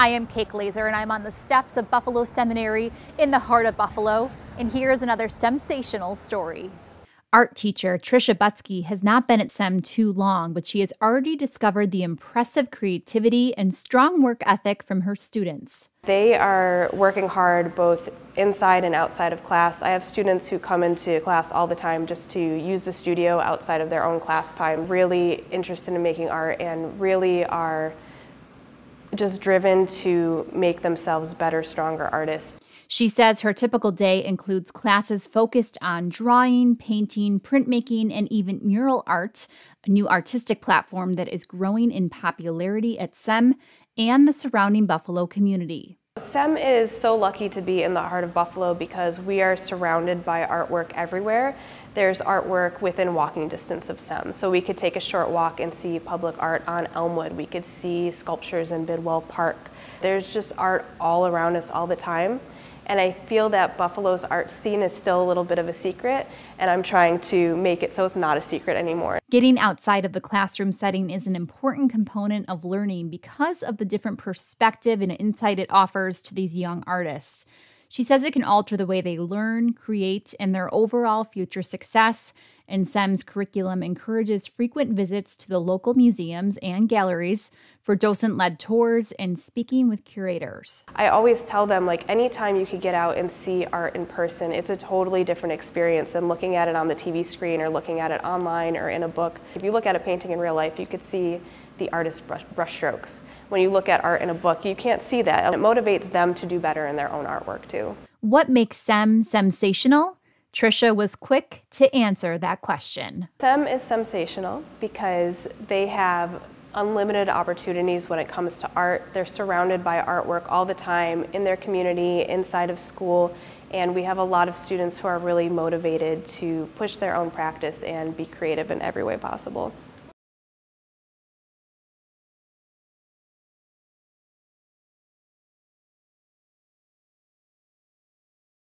I am Kate Glazer and I'm on the steps of Buffalo Seminary in the heart of Buffalo. And here's another sensational story. Art teacher Tricia Butski has not been at SEM too long, but she has already discovered the impressive creativity and strong work ethic from her students. They are working hard both inside and outside of class. I have students who come into class all the time just to use the studio outside of their own class time, really interested in making art and really are just driven to make themselves better, stronger artists. She says her typical day includes classes focused on drawing, painting, printmaking, and even mural art, a new artistic platform that is growing in popularity at SEM and the surrounding Buffalo community. SEM is so lucky to be in the heart of Buffalo because we are surrounded by artwork everywhere. There's artwork within walking distance of SEM. So we could take a short walk and see public art on Elmwood. We could see sculptures in Bidwell Park. There's just art all around us all the time. And I feel that Buffalo's art scene is still a little bit of a secret, and I'm trying to make it so it's not a secret anymore. Getting outside of the classroom setting is an important component of learning because of the different perspective and insight it offers to these young artists. She says it can alter the way they learn, create, and their overall future success. And SEM's curriculum encourages frequent visits to the local museums and galleries for docent led tours and speaking with curators. I always tell them, like, anytime you could get out and see art in person, it's a totally different experience than looking at it on the TV screen or looking at it online or in a book. If you look at a painting in real life, you could see the artist's brushstrokes. When you look at art in a book, you can't see that. And it motivates them to do better in their own artwork too. What makes SEM sensational? Tricia was quick to answer that question. SEM is sensational because they have unlimited opportunities when it comes to art. They're surrounded by artwork all the time in their community, inside of school, and we have a lot of students who are really motivated to push their own practice and be creative in every way possible.